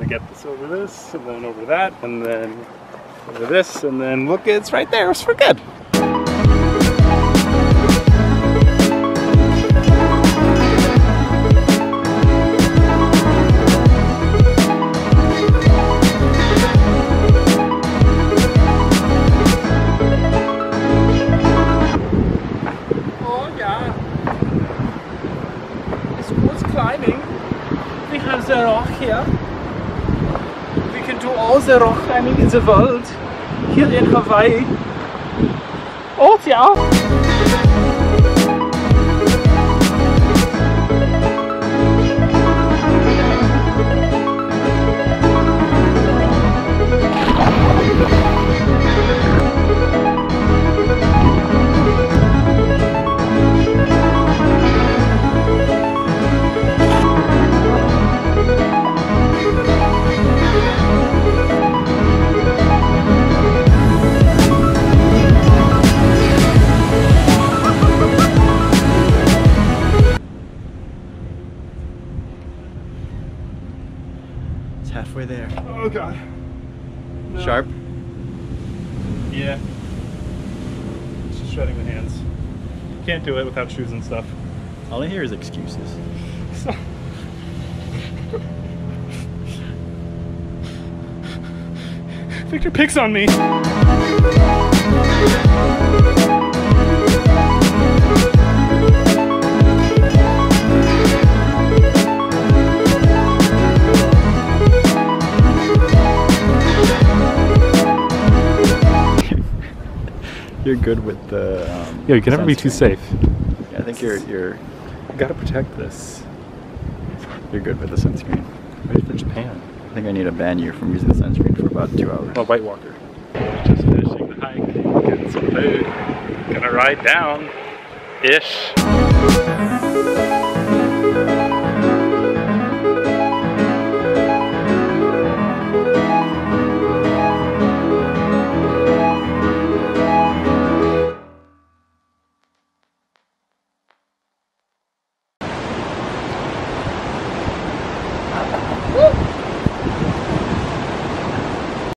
this, over this, and then over that, and then over this, and then look, it's right there. it's we're good. Oh climbing. We have the rock here. All the rock climbing in the world here in Hawaii. Oh yeah. Halfway there. Oh god. No. Sharp? Yeah. It's just shredding the hands. Can't do it without shoes and stuff. All I hear is excuses. Victor picks on me. You're good with the. Um, Yeah, you can never be too safe. Yeah, I think you're you're You gotta protect this. you're good with the sunscreen. Ready for Japan. I think I need to ban you from using the sunscreen for about two hours. A White Walker. Just finishing the hike, getting some food. Gonna ride down. Ish.